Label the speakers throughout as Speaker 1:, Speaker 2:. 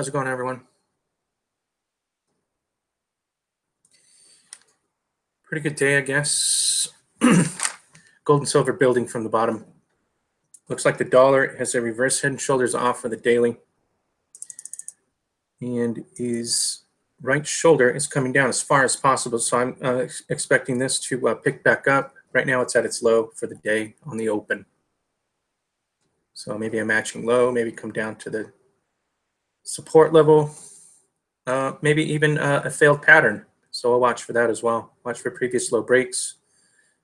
Speaker 1: How's it going, everyone? Pretty good day, I guess. Gold and silver building from the bottom. Looks like the dollar has a reverse head and shoulders off for the daily. And is right shoulder is coming down as far as possible. So I'm uh, expecting this to uh, pick back up. Right now it's at its low for the day on the open. So maybe a matching low, maybe come down to the support level, uh, maybe even uh, a failed pattern. So I'll watch for that as well. Watch for previous low breaks.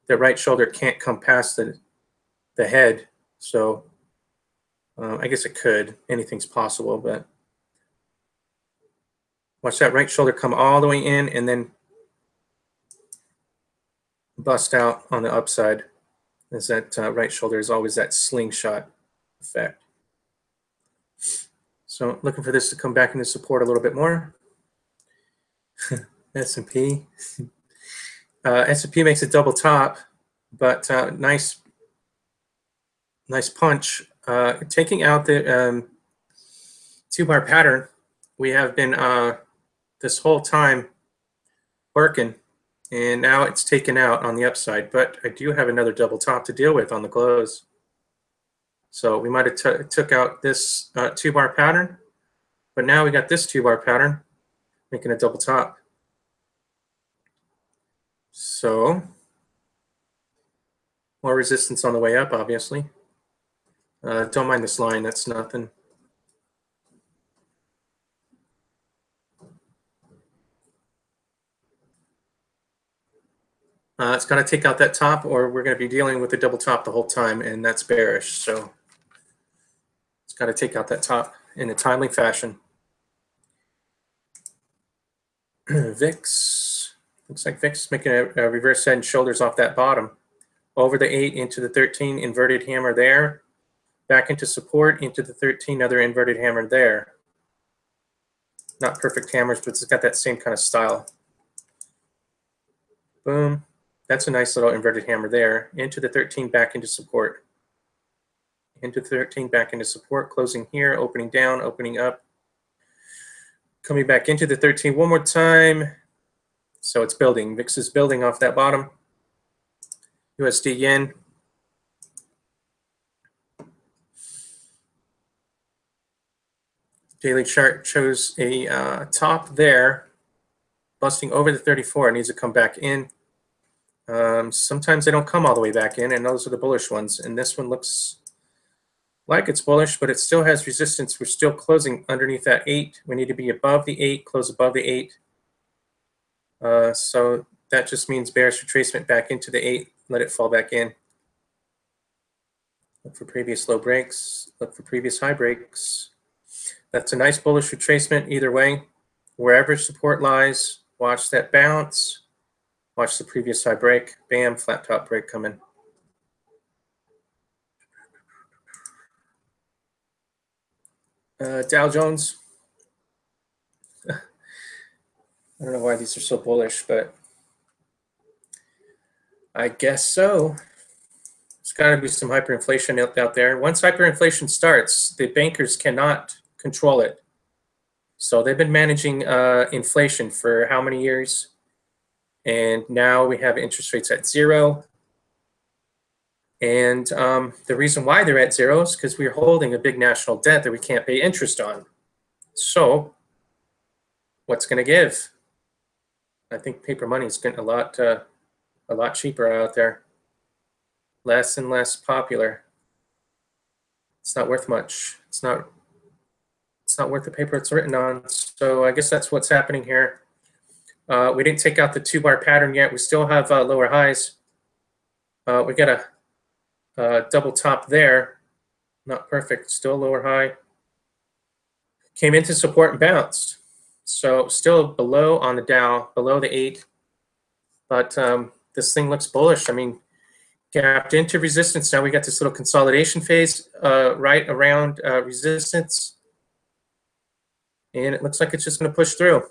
Speaker 1: The right shoulder can't come past the, the head. So uh, I guess it could. Anything's possible, but watch that right shoulder come all the way in and then bust out on the upside. As that uh, right shoulder is always that slingshot effect. So looking for this to come back into support a little bit more. S&P. Uh, S&P makes a double top, but uh, nice, nice punch. Uh, taking out the um, two-bar pattern, we have been uh, this whole time working, and now it's taken out on the upside. But I do have another double top to deal with on the close. So we might have took out this uh, two-bar pattern, but now we got this two-bar pattern making a double top. So more resistance on the way up, obviously. Uh, don't mind this line, that's nothing. Uh, it's got to take out that top, or we're going to be dealing with the double top the whole time, and that's bearish. So it's got to take out that top in a timely fashion. VIX looks like VIX making a, a reverse head and shoulders off that bottom, over the eight into the 13 inverted hammer there, back into support into the 13 other inverted hammer there. Not perfect hammers, but it's got that same kind of style. Boom. That's a nice little inverted hammer there. Into the 13, back into support. Into 13, back into support. Closing here, opening down, opening up. Coming back into the 13 one more time. So it's building. VIX is building off that bottom. USD yen. Daily chart shows a uh, top there, busting over the 34. It needs to come back in. Um, sometimes they don't come all the way back in, and those are the bullish ones. And this one looks like it's bullish, but it still has resistance. We're still closing underneath that eight. We need to be above the eight, close above the eight. Uh, so that just means bearish retracement back into the eight. Let it fall back in. Look for previous low breaks. Look for previous high breaks. That's a nice bullish retracement either way. Wherever support lies, watch that bounce. Watch the previous high break. Bam, flat top break coming. Uh, Dow Jones. I don't know why these are so bullish, but I guess so. There's got to be some hyperinflation out, out there. Once hyperinflation starts, the bankers cannot control it. So they've been managing uh, inflation for how many years? And now we have interest rates at zero. And um, the reason why they're at zero is because we're holding a big national debt that we can't pay interest on. So, what's going to give? I think paper money is getting a lot, uh, a lot cheaper out there. Less and less popular. It's not worth much. It's not. It's not worth the paper it's written on. So I guess that's what's happening here. Uh, we didn't take out the two bar pattern yet. We still have uh, lower highs. Uh, we got a, double top there. Not perfect. Still lower high. Came into support and bounced. So still below on the Dow, below the eight. But um, this thing looks bullish. I mean, gapped into resistance. Now we got this little consolidation phase uh, right around uh, resistance. And it looks like it's just going to push through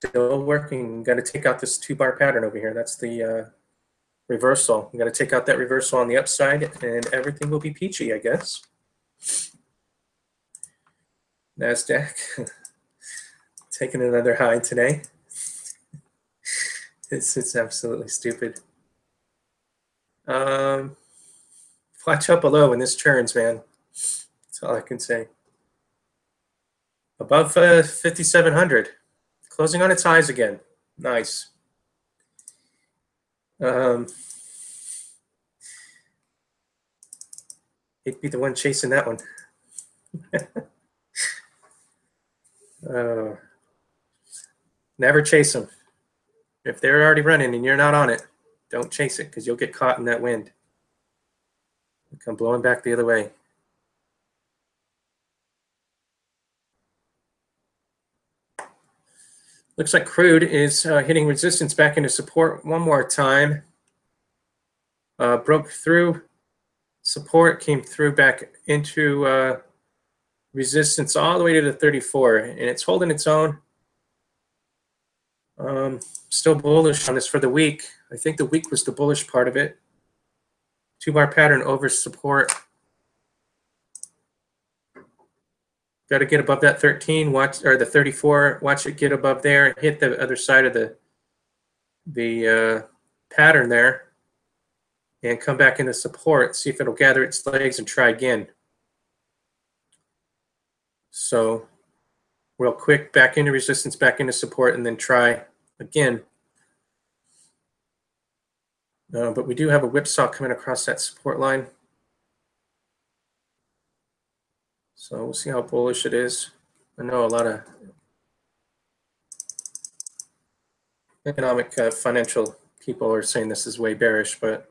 Speaker 1: still working. Got to take out this two bar pattern over here. That's the uh, reversal. Got to take out that reversal on the upside and everything will be peachy, I guess. NASDAQ taking another high today. It's, it's absolutely stupid. Um, watch out below when this turns, man. That's all I can say. Above uh, 5,700, closing on its eyes again. Nice. Um, he'd be the one chasing that one. uh, never chase them. If they're already running and you're not on it, don't chase it because you'll get caught in that wind. Come blowing back the other way. Looks like crude is uh, hitting resistance back into support one more time. Uh, broke through support, came through back into uh, resistance all the way to the 34, and it's holding its own. Um, still bullish on this for the week. I think the week was the bullish part of it. Two bar pattern over support. Got to get above that 13, watch or the 34, watch it get above there, hit the other side of the the uh, pattern there and come back into support, see if it'll gather its legs and try again. So real quick, back into resistance, back into support, and then try again. Uh, but we do have a whipsaw coming across that support line. So we'll see how bullish it is. I know a lot of economic uh, financial people are saying this is way bearish, but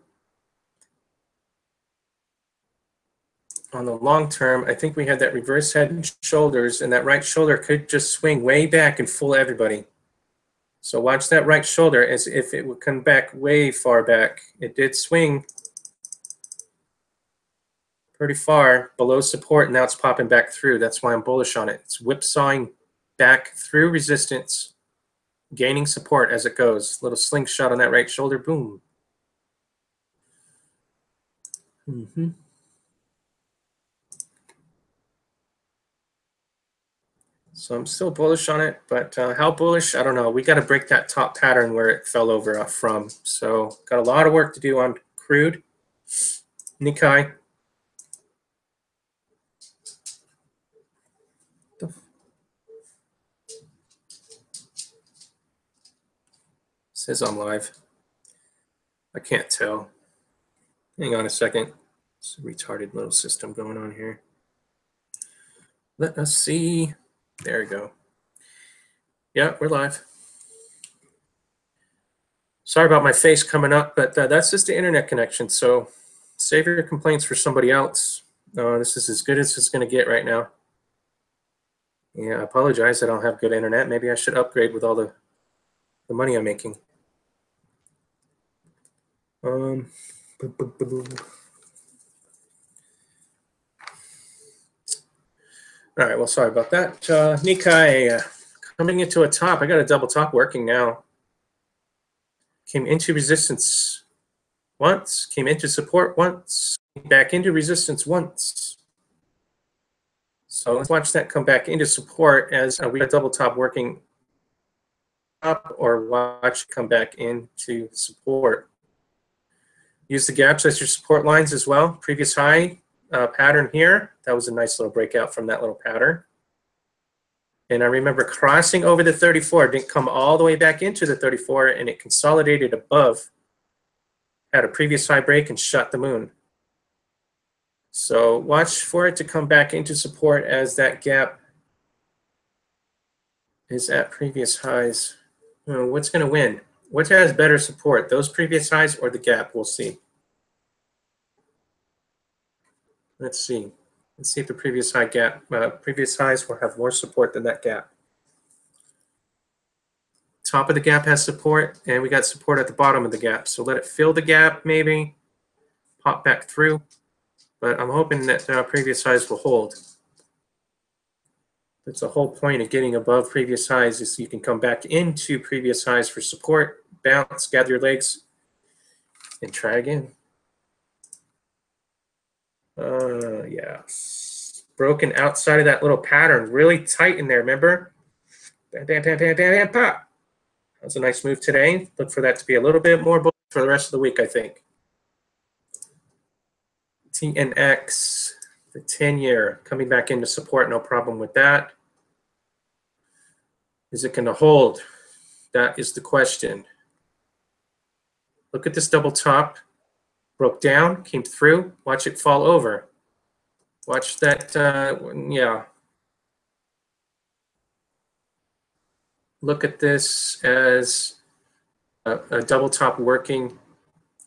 Speaker 1: on the long term, I think we had that reverse head and shoulders, and that right shoulder could just swing way back and fool everybody. So watch that right shoulder as if it would come back way far back. It did swing pretty far below support. And now it's popping back through. That's why I'm bullish on it. It's whipsawing back through resistance, gaining support as it goes. Little slingshot on that right shoulder. Boom. Mm-hmm. So I'm still bullish on it, but uh, how bullish? I don't know. We got to break that top pattern where it fell over uh, from. So got a lot of work to do on crude. Nikkei. Says I'm live. I can't tell. Hang on a second. It's a retarded little system going on here. Let us see. There we go. Yeah, we're live. Sorry about my face coming up, but uh, that's just the internet connection. So save your complaints for somebody else. Uh, this is as good as it's going to get right now. Yeah, I apologize. I don't have good internet. Maybe I should upgrade with all the, the money I'm making. Um, All right, well, sorry about that. Uh, Nikkei uh, coming into a top. I got a double top working now. Came into resistance once, came into support once, back into resistance once. So let's watch that come back into support as uh, we got double top working up or watch come back into support. Use the gaps as your support lines as well. Previous high, uh, pattern here. That was a nice little breakout from that little pattern. And I remember crossing over the 34, didn't come all the way back into the 34, and it consolidated above, had a previous high break and shut the moon. So watch for it to come back into support as that gap is at previous highs. what's going to win? What has better support, those previous highs or the gap? We'll see. Let's see. Let's see if the previous high gap, uh, previous highs will have more support than that gap. Top of the gap has support, and we got support at the bottom of the gap. So let it fill the gap, maybe pop back through. But I'm hoping that uh, previous highs will hold. That's the whole point of getting above previous highs is you can come back into previous highs for support, bounce, gather your legs, and try again. Uh, yes. broken outside of that little pattern, really tight in there, remember? Bam, bam, bam, bam, bam, bam, pop. That's a nice move today. Look for that to be a little bit more bullish for the rest of the week, I think. TNX, the 10 year, coming back into support, no problem with that. Is it going to hold? That is the question. Look at this double top. Broke down, came through. Watch it fall over. Watch that. Uh, yeah. Look at this as a, a double top working.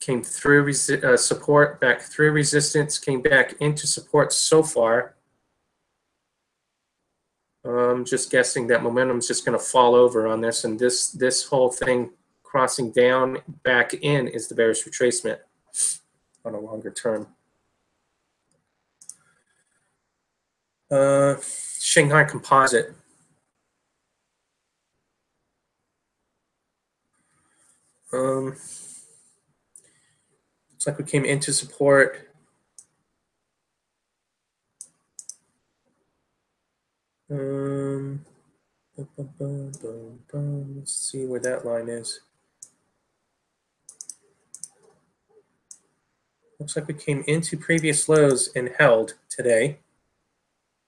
Speaker 1: Came through uh, support, back through resistance, came back into support so far. I'm just guessing that momentum is just going to fall over on this, and this this whole thing crossing down back in is the bearish retracement on a longer term. Uh, Shanghai Composite. Um, looks like we came into support. Um, let's see where that line is. Looks like we came into previous lows and held today.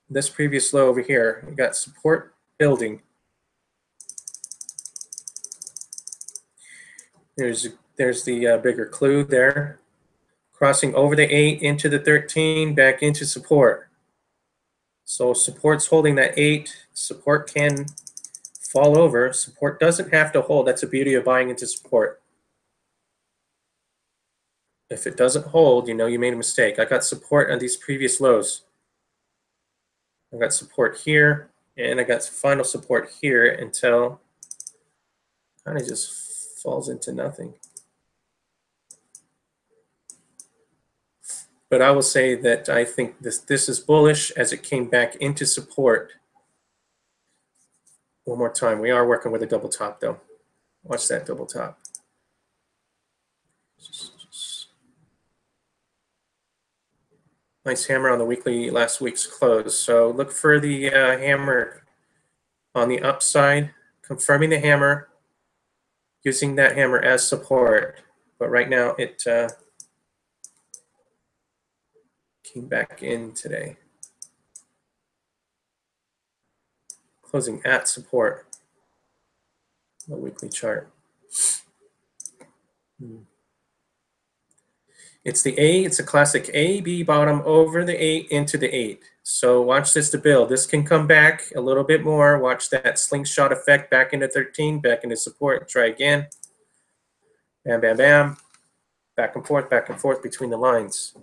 Speaker 1: This previous low over here, we got support building. There's there's the uh, bigger clue there. Crossing over the 8 into the 13, back into support. So support's holding that 8. Support can fall over. Support doesn't have to hold. That's the beauty of buying into support. If it doesn't hold, you know you made a mistake. I got support on these previous lows. I got support here, and I got final support here until kind of just falls into nothing. But I will say that I think this this is bullish as it came back into support. One more time. We are working with a double top though. Watch that double top. Nice hammer on the weekly last week's close. So look for the uh, hammer on the upside, confirming the hammer, using that hammer as support. But right now it uh, came back in today. Closing at support, the weekly chart. Hmm. It's the A, it's a classic A, B bottom over the 8 into the 8. So watch this to build. This can come back a little bit more. Watch that slingshot effect back into 13, back into support. Try again. Bam, bam, bam. Back and forth, back and forth between the lines.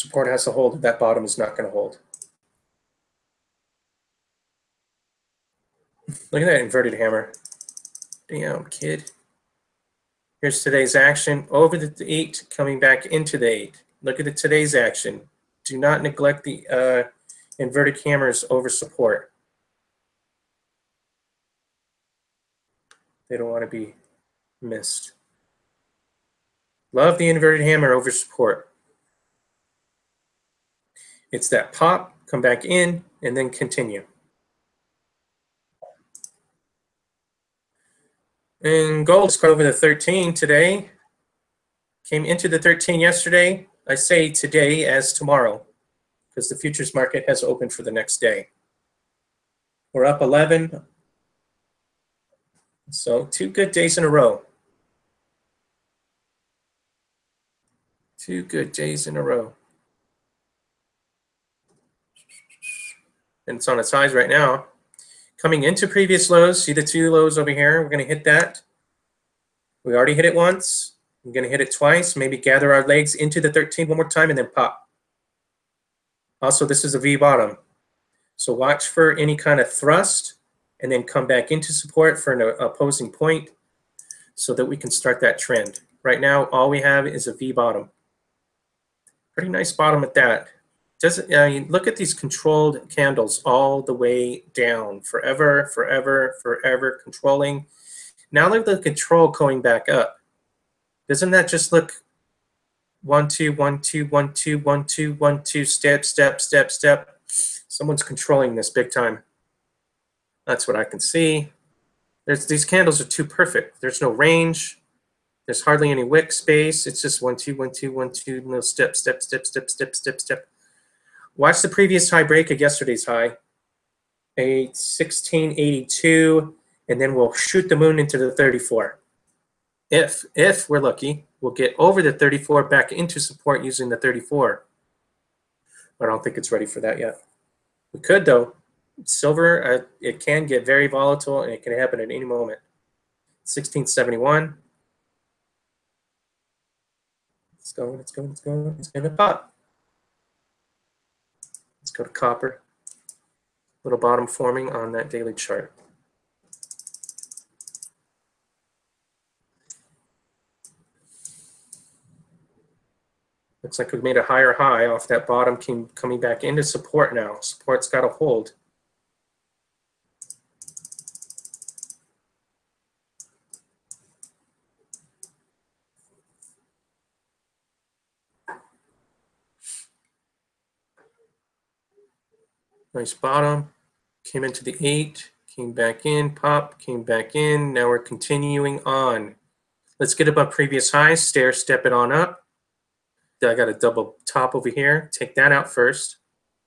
Speaker 1: Support has to hold. That bottom is not going to hold. Look at that inverted hammer. Damn, kid. Here's today's action over the eight, coming back into the eight. Look at the today's action. Do not neglect the uh, inverted hammers over support. They don't want to be missed. Love the inverted hammer over support. It's that pop, come back in, and then continue. And gold is over the 13 today. Came into the 13 yesterday. I say today as tomorrow because the futures market has opened for the next day. We're up 11. So two good days in a row. Two good days in a row. And it's on its highs right now. Coming into previous lows, see the two lows over here? We're going to hit that. We already hit it once. I'm going to hit it twice, maybe gather our legs into the 13 one more time and then pop. Also, this is a V bottom. So watch for any kind of thrust and then come back into support for an opposing point so that we can start that trend. Right now, all we have is a V bottom. Pretty nice bottom at that. Does uh, look at these controlled candles all the way down, forever, forever, forever, controlling. Now look at the control going back up. Doesn't that just look One, two, one, two, one, two, one, two, one, two, step, step, step, step. Someone's controlling this big time. That's what I can see. There's, these candles are too perfect. There's no range. There's hardly any wick space. It's just one, two, one, two, one, two, no step, step, step, step, step, step, step. Watch the previous high break of yesterday's high. A 1682, and then we'll shoot the moon into the 34. If, if we're lucky, we'll get over the 34 back into support using the 34. But I don't think it's ready for that yet. We could though. Silver, uh, it can get very volatile and it can happen at any moment. 1671. Let's go, let's go, let's go. It's gonna pop. Let's go to copper. Little bottom forming on that daily chart. Looks like we made a higher high off that bottom came coming back into support now. Support's got to hold. Nice bottom. Came into the eight, came back in, pop, came back in. Now we're continuing on. Let's get above previous highs, stair step it on up. I got a double top over here. Take that out first.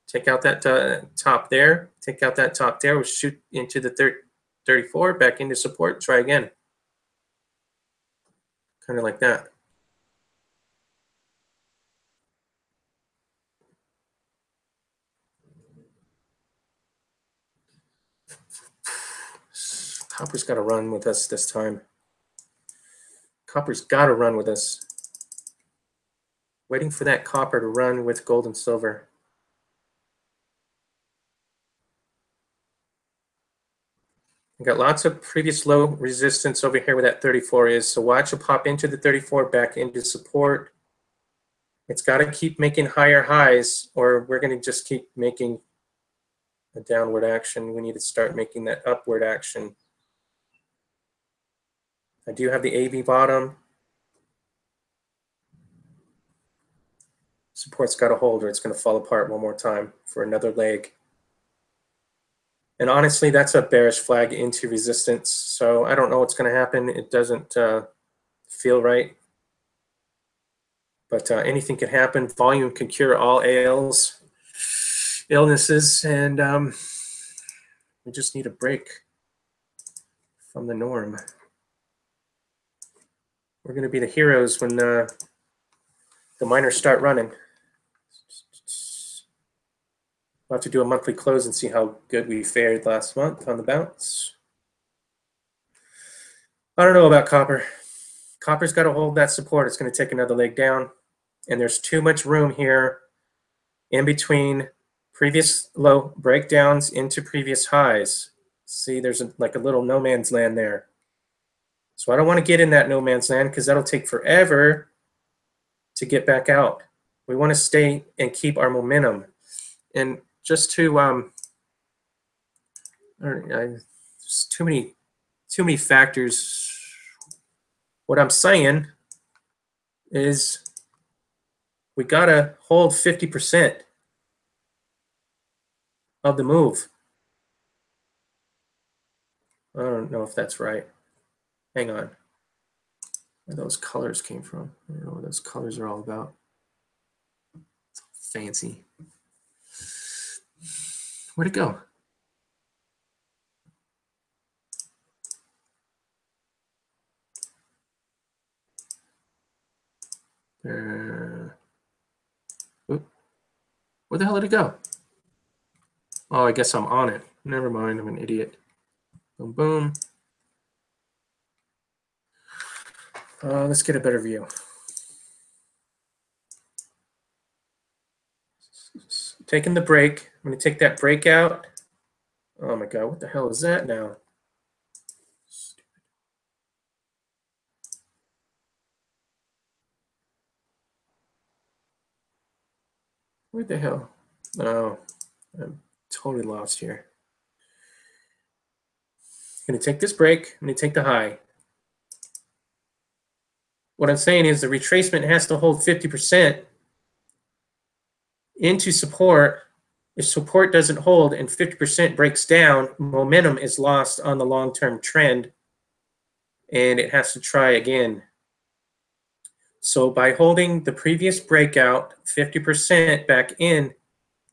Speaker 1: Take out that uh, top there. Take out that top there. We'll shoot into the 34, back into support. Try again. Kind of like that. Copper's got to run with us this time. Copper's got to run with us. Waiting for that copper to run with gold and silver. We got lots of previous low resistance over here where that 34 is. So watch it pop into the 34, back into support. It's got to keep making higher highs or we're going to just keep making a downward action. We need to start making that upward action. I do have the AV bottom. Support's got a hold or it's going to fall apart one more time for another leg. And honestly, that's a bearish flag into resistance. So I don't know what's going to happen. It doesn't uh, feel right. But uh, anything can happen. Volume can cure all ails, illnesses, and um, we just need a break from the norm. We're going to be the heroes when uh, the miners start running. We'll have to do a monthly close and see how good we fared last month on the bounce. I don't know about copper. Copper's got to hold that support. It's going to take another leg down. And there's too much room here in between previous low breakdowns into previous highs. See, there's a, like a little no man's land there. So I don't want to get in that no man's land because that'll take forever to get back out. We want to stay and keep our momentum. And just to um, there's too many too many factors. What I'm saying is we gotta hold 50% of the move. I don't know if that's right. Hang on. Where those colors came from. I don't know what those colors are all about. It's fancy. Where'd it go? Uh, where the hell did it go? Oh, I guess I'm on it. Never mind, I'm an idiot. Boom, boom. Uh, let's get a better view. Taking the break. I'm going to take that break out. Oh my God, what the hell is that now? Where the hell? Oh, I'm totally lost here. I'm going to take this break. I'm going to take the high. What I'm saying is the retracement has to hold 50% into support. If support doesn't hold and 50% breaks down, momentum is lost on the long-term trend and it has to try again. So by holding the previous breakout 50% back in,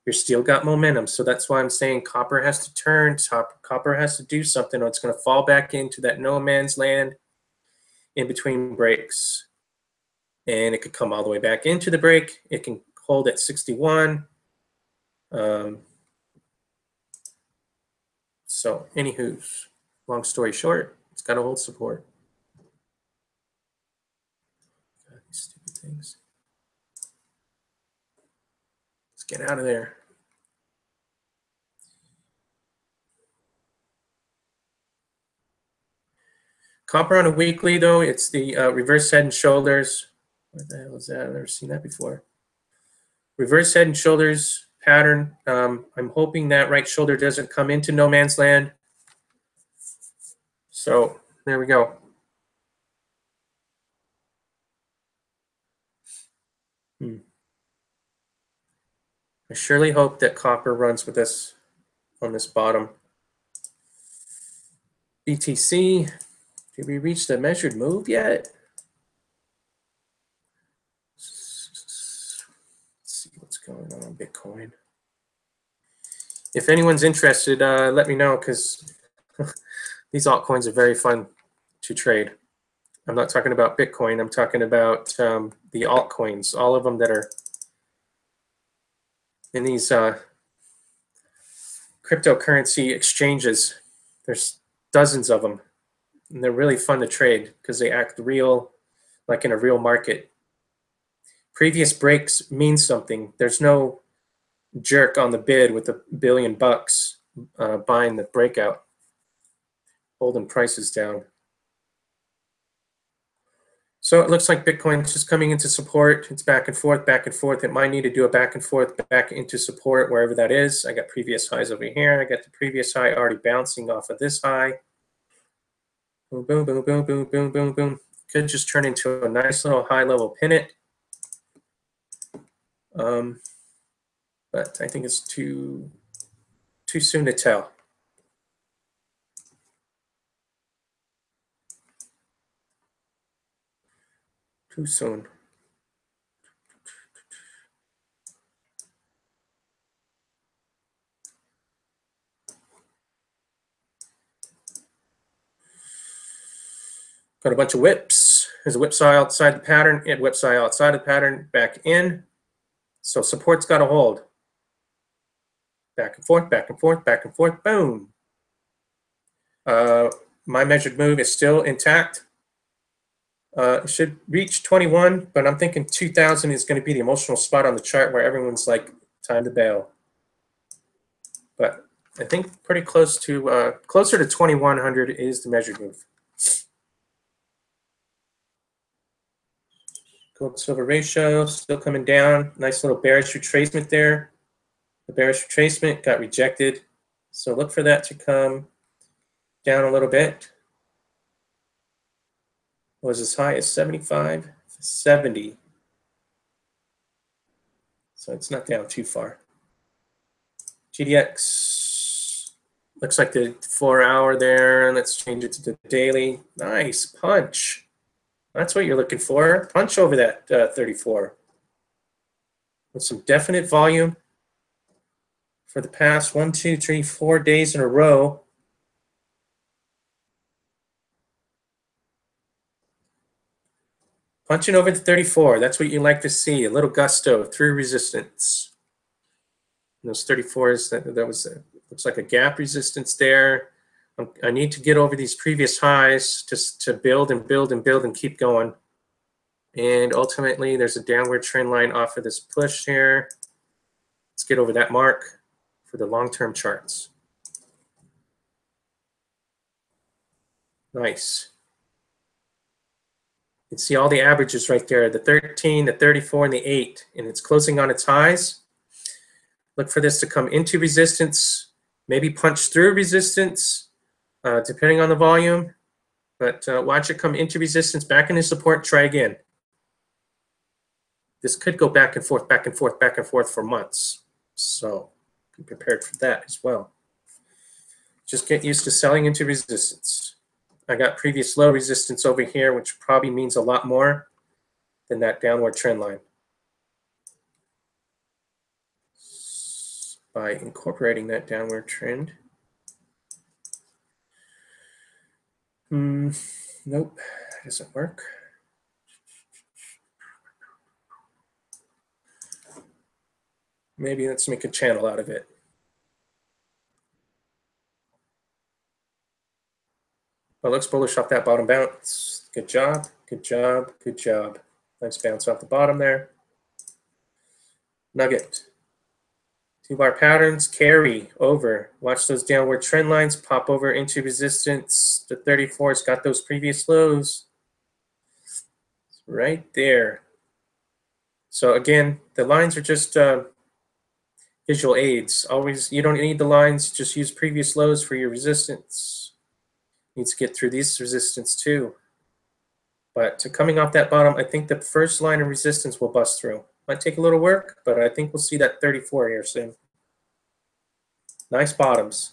Speaker 1: you're still got momentum. So that's why I'm saying copper has to turn, copper has to do something or it's going to fall back into that no man's land in between breaks. And it could come all the way back into the break. It can hold at 61. Um, so anywho's, long story short, it's got to hold support. God, these stupid things. Let's get out of there. Copper on a weekly, though, it's the uh, reverse head and shoulders. What the hell is that? I've never seen that before. Reverse head and shoulders pattern. Um, I'm hoping that right shoulder doesn't come into no man's land. So there we go. Hmm. I surely hope that copper runs with us on this bottom. BTC, did we reach the measured move yet? Let's see what's going on Bitcoin. If anyone's interested, uh, let me know because these altcoins are very fun to trade. I'm not talking about Bitcoin. I'm talking about um, the altcoins, all of them that are in these uh, cryptocurrency exchanges. There's dozens of them and they're really fun to trade because they act real, like in a real market. Previous breaks mean something. There's no jerk on the bid with a billion bucks uh, buying the breakout, holding prices down. So it looks like Bitcoin's just coming into support. It's back and forth, back and forth. It might need to do a back and forth, back into support, wherever that is. I got previous highs over here. I got the previous high already bouncing off of this high. Boom, boom, boom, boom, boom, boom, boom, boom. Could just turn into a nice little high level pennant. Um, but I think it's too too soon to tell. Too soon. Got a bunch of whips. There's a whipsaw outside the pattern, and whipsaw outside the pattern, back in. So support's got to hold. Back and forth, back and forth, back and forth, boom. Uh, my measured move is still intact. Uh, should reach 21, but I'm thinking 2000 is going to be the emotional spot on the chart where everyone's like, time to bail. But I think pretty close to, uh, closer to 2100 is the measured move. Gold silver ratio still coming down. Nice little bearish retracement there. The bearish retracement got rejected. So look for that to come down a little bit. Was as high as 75, 70. So it's not down too far. GDX looks like the four hour there. Let's change it to the daily. Nice punch. That's what you're looking for. Punch over that uh, 34 with some definite volume for the past one, two, three, four days in a row. Punching over the 34, that's what you like to see, a little gusto through resistance. And those 34s, that, that was, a, looks like a gap resistance there. I need to get over these previous highs just to build and build and build and keep going. And ultimately, there's a downward trend line off of this push here. Let's get over that mark for the long-term charts. Nice. You can see all the averages right there, the 13, the 34, and the 8, and it's closing on its highs. Look for this to come into resistance, maybe punch through resistance, uh, depending on the volume. but uh, watch it come into resistance, back into support, try again. This could go back and forth, back and forth, back and forth for months. So be prepared for that as well. Just get used to selling into resistance. I got previous low resistance over here, which probably means a lot more than that downward trend line. By incorporating that downward trend. Hmm, nope, doesn't work. Maybe let's make a channel out of it. Well, looks bullish off that bottom bounce. Good job, good job, good job. Nice bounce off the bottom there. Nugget. Bar patterns, carry over. Watch those downward trend lines pop over into resistance. The 34's got those previous lows. Right there. So again, the lines are just uh, visual aids. Always, you don't need the lines, just use previous lows for your resistance. Needs to get through these resistance too. But to coming off that bottom, I think the first line of resistance will bust through. Might take a little work, but I think we'll see that 34 here soon. Nice bottoms.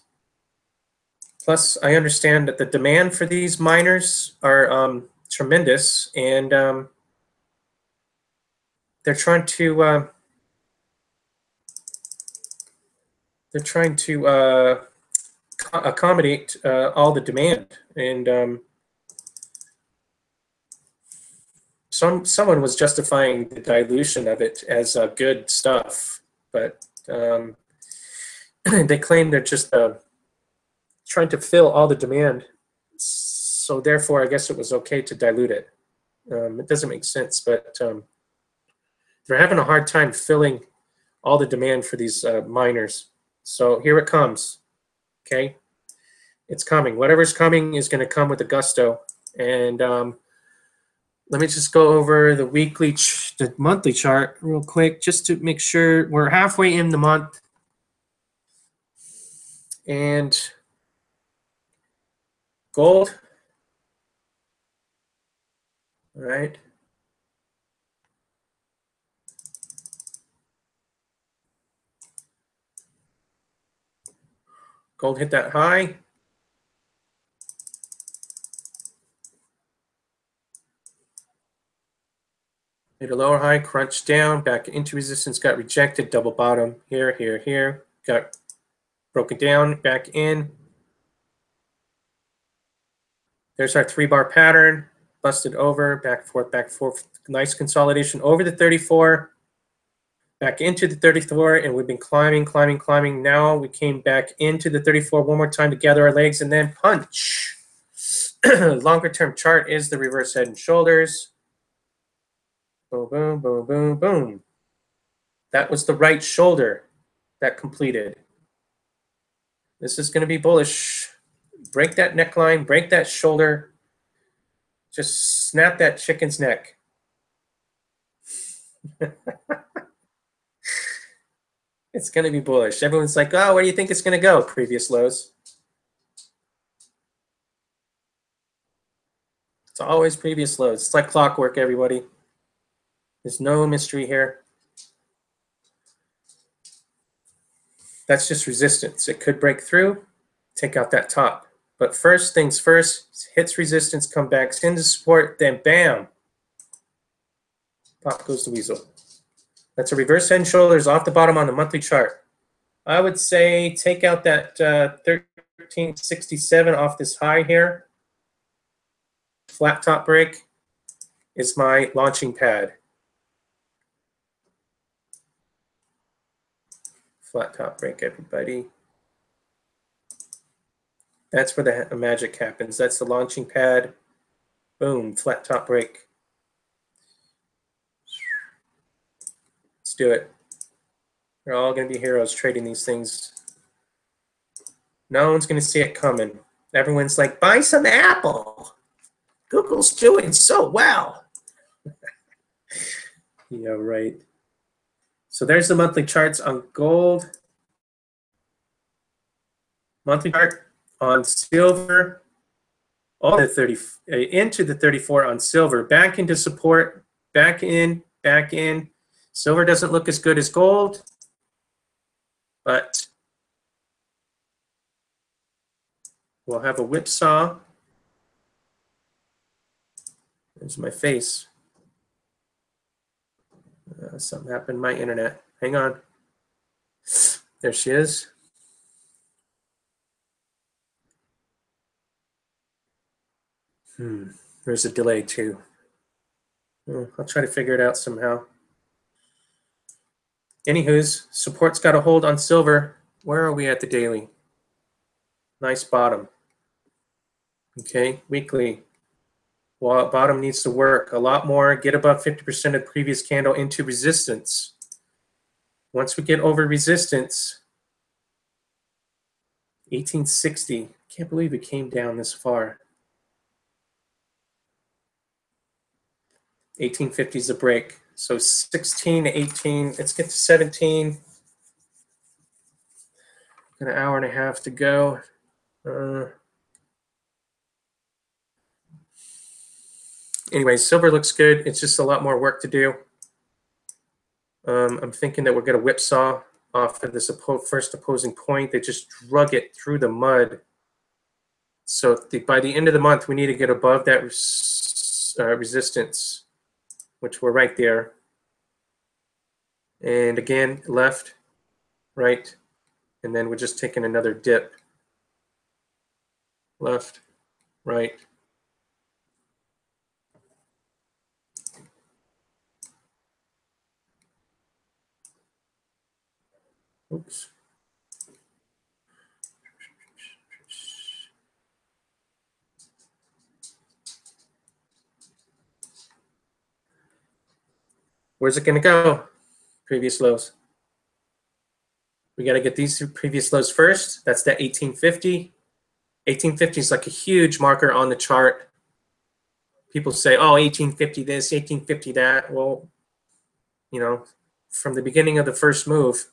Speaker 1: Plus, I understand that the demand for these miners are um, tremendous, and um, they're trying to uh, they're trying to uh, accommodate uh, all the demand, and um, some someone was justifying the dilution of it as uh, good stuff, but um, they claim they're just uh, trying to fill all the demand. So therefore, I guess it was okay to dilute it. Um, it doesn't make sense, but um, they're having a hard time filling all the demand for these uh, miners. So here it comes. Okay, it's coming. Whatever's coming is going to come with a gusto. And um, let me just go over the weekly, the monthly chart real quick, just to make sure we're halfway in the month. And gold. Right. Gold hit that high. Hit a lower high, crunched down, back into resistance, got rejected, double bottom here, here, here, got broken down, back in. There's our three bar pattern, busted over, back forth, back forth. Nice consolidation over the 34 back into the 34 and we've been climbing, climbing, climbing. Now we came back into the 34 one more time to gather our legs and then punch. Longer term chart is the reverse head and shoulders. Boom, boom, boom, boom, boom. That was the right shoulder that completed. This is going to be bullish. Break that neckline, break that shoulder. Just snap that chicken's neck. It's going to be bullish. Everyone's like, oh, where do you think it's going to go? Previous lows. It's always previous lows. It's like clockwork, everybody. There's no mystery here. That's just resistance. It could break through, take out that top. But first things first, hits resistance, come back into support, then bam, pop goes the weasel. That's a reverse head and shoulders off the bottom on the monthly chart. I would say take out that uh, 1367 off this high here. Flat top break is my launching pad. Flat top break, everybody. That's where the magic happens. That's the launching pad. Boom, flat top break. Let's do it. We're all going to be heroes trading these things. No one's going to see it coming. Everyone's like, buy some Apple. Google's doing so well. yeah, right. So there's the monthly charts on gold. Monthly chart on silver. all the 30 uh, into the 34 on silver, back into support, back in, back in. Silver doesn't look as good as gold, but we'll have a whipsaw. There's my face. Uh, something happened my internet. Hang on. There she is. Hmm. There's a delay too. Hmm, I'll try to figure it out somehow. Anywho's, support's got a hold on silver. Where are we at the daily? Nice bottom. Okay, weekly. Well, bottom needs to work a lot more. Get above 50% of the previous candle into resistance. Once we get over resistance, 1860. Can't believe it came down this far. 1850 is a break. So 16 to 18. Let's get to 17. Got an hour and a half to go. Uh, anyway, silver looks good. It's just a lot more work to do. Um, I'm thinking that we're going to whipsaw off of this oppo first opposing point. They just drug it through the mud. So the, by the end of the month, we need to get above that res uh, resistance which we're right there. And again, left, right, and then we're just taking another dip. Left, right. Oops. Where's it going to go? Previous lows. We got to get these previous lows first. That's that 1850. 1850 is like a huge marker on the chart. People say, oh, 1850 this, 1850 that. Well, you know, from the beginning of the first move,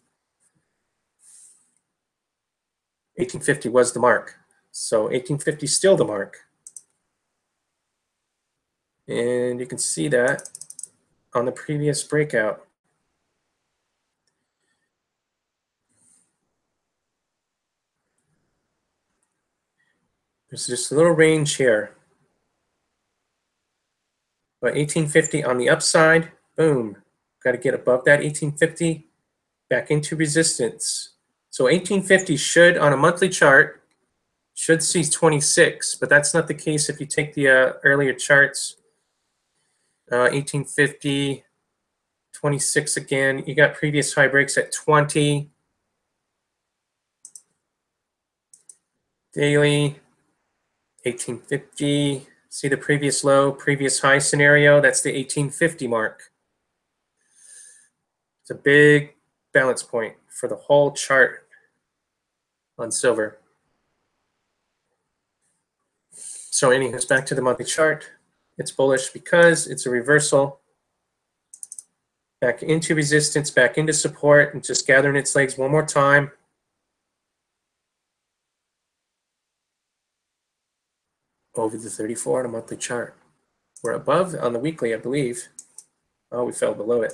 Speaker 1: 1850 was the mark. So 1850 is still the mark. And you can see that on the previous breakout. There's just a little range here. But 1850 on the upside, boom, got to get above that 1850, back into resistance. So 1850 should, on a monthly chart, should see 26, but that's not the case if you take the uh, earlier charts. 1850, uh, 26 again. You got previous high breaks at 20. Daily, 1850. See the previous low, previous high scenario? That's the 1850 mark. It's a big balance point for the whole chart on silver. So anyways, back to the monthly chart. It's bullish because it's a reversal back into resistance, back into support, and just gathering its legs one more time. Over the 34 on a monthly chart. We're above on the weekly, I believe. Oh, we fell below it.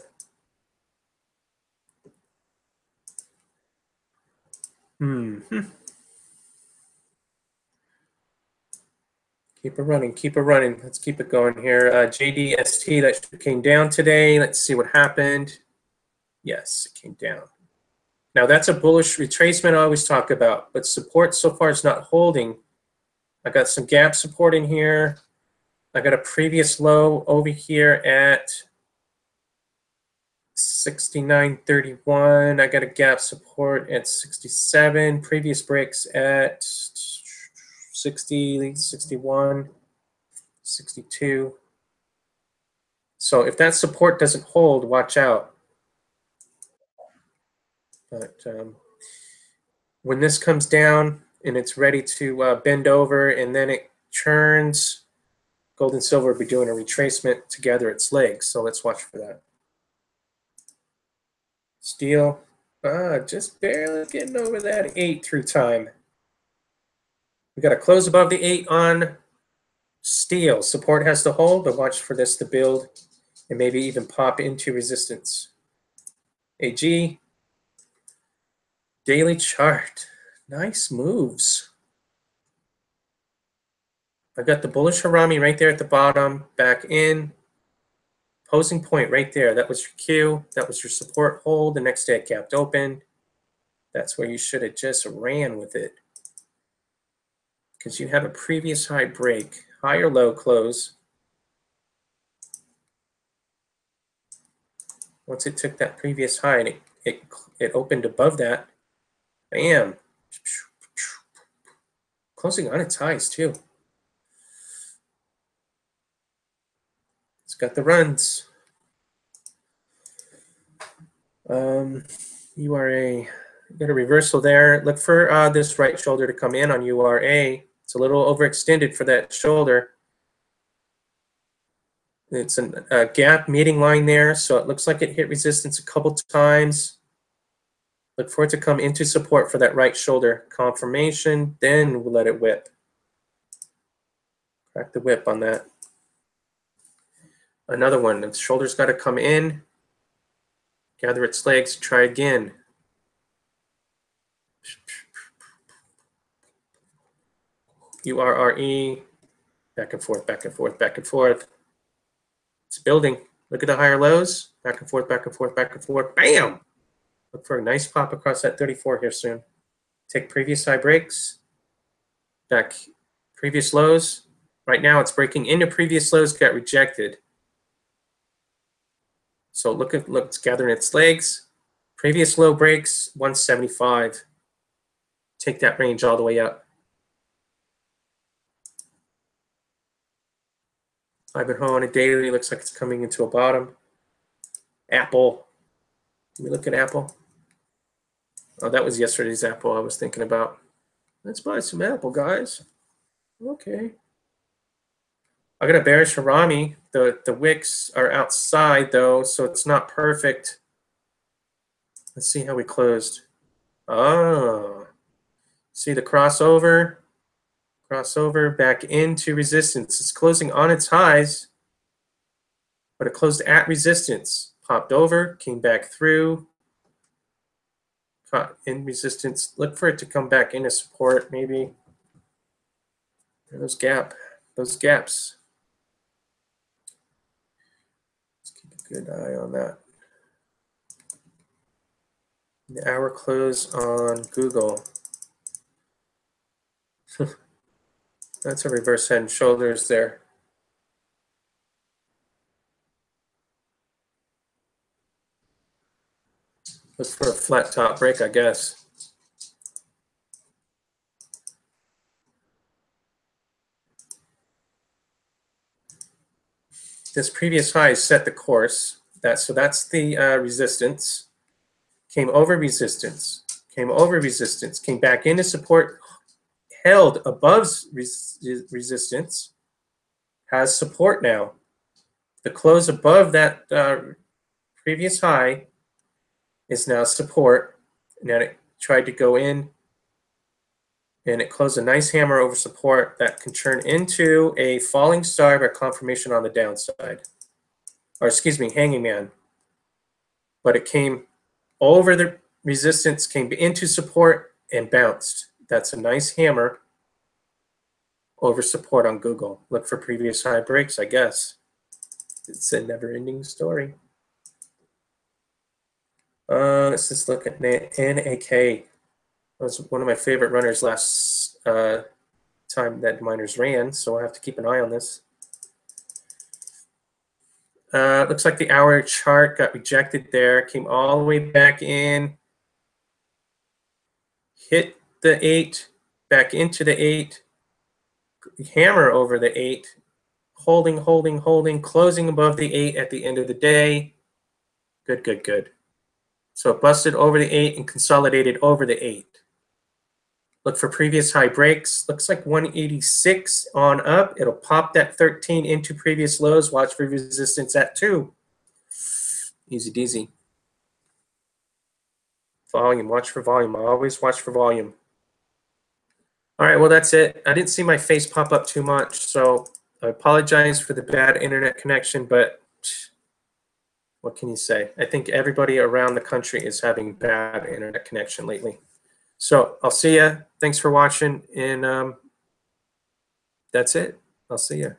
Speaker 1: Hmm. Keep it running, keep it running. Let's keep it going here. Uh, JDST, that came down today. Let's see what happened. Yes, it came down. Now that's a bullish retracement I always talk about, but support so far is not holding. I got some gap support in here. I got a previous low over here at 69.31. I got a gap support at 67. Previous breaks at 60, 61, 62. So if that support doesn't hold, watch out. But um, when this comes down and it's ready to uh, bend over and then it churns, gold and silver will be doing a retracement to gather its legs. So let's watch for that. Steel, ah, just barely getting over that eight through time. We got to close above the eight on Steel, support has to hold, but watch for this to build and maybe even pop into resistance. AG, daily chart, nice moves. I've got the bullish Harami right there at the bottom, back in. Posing point right there. That was your Q. That was your support hold. The next day it gapped open. That's where you should have just ran with it. Because you have a previous high break, high or low close. Once it took that previous high and it, it, it opened above that, bam. Closing on its highs too. Got the runs. Um, URA, got a reversal there. Look for uh, this right shoulder to come in on URA. It's a little overextended for that shoulder. It's an, a gap meeting line there, so it looks like it hit resistance a couple times. Look for it to come into support for that right shoulder confirmation, then we'll let it whip. Crack the whip on that. Another one, the shoulder's got to come in, gather its legs, try again. URRE, back and forth, back and forth, back and forth. It's building. Look at the higher lows. Back and forth, back and forth, back and forth. Bam! Look for a nice pop across that 34 here soon. Take previous high breaks. Back previous lows. Right now it's breaking into previous lows, got rejected. So look at look, it's gathering its legs. Previous low breaks 175. Take that range all the way up. I've Ivanhoe on a daily looks like it's coming into a bottom. Apple. Can we look at Apple? Oh, that was yesterday's Apple I was thinking about. Let's buy some Apple, guys. Okay. I got a bearish Harami. The, the wicks are outside, though, so it's not perfect. Let's see how we closed. Oh. See the crossover? Crossover back into resistance. It's closing on its highs, but it closed at resistance. Popped over, came back through, caught in resistance. Look for it to come back into support, maybe. Those gap, those gaps. Let's keep a good eye on that. The hour close on Google. That's a reverse head and shoulders there. Look for a flat top break, I guess. This previous high set the course. That, so that's the uh, resistance. Came over resistance, came over resistance, came back into support, held above res resistance has support now. The close above that uh, previous high is now support. Now it tried to go in and it closed a nice hammer over support that can turn into a falling star by confirmation on the downside. Or excuse me, hanging man. But it came over the resistance, came into support and bounced. That's a nice hammer over support on Google. Look for previous high breaks, I guess. It's a never ending story. Uh, let's just look at NAK. Was one of my favorite runners last uh, time that miners ran, so I have to keep an eye on this. Uh, looks like the hour chart got rejected there, came all the way back in, hit the eight, back into the eight, hammer over the eight, holding, holding, holding, closing above the eight at the end of the day. Good, good, good. So it busted over the eight and consolidated over the eight. Look for previous high breaks. Looks like 186 on up. It'll pop that 13 into previous lows. Watch for resistance at two. Easy deasy. Volume, watch for volume. I always watch for volume. All right, well, that's it. I didn't see my face pop up too much, so I apologize for the bad internet connection, but what can you say? I think everybody around the country is having bad internet connection lately. So I'll see ya. Thanks for watching, and um, that's it. I'll see ya.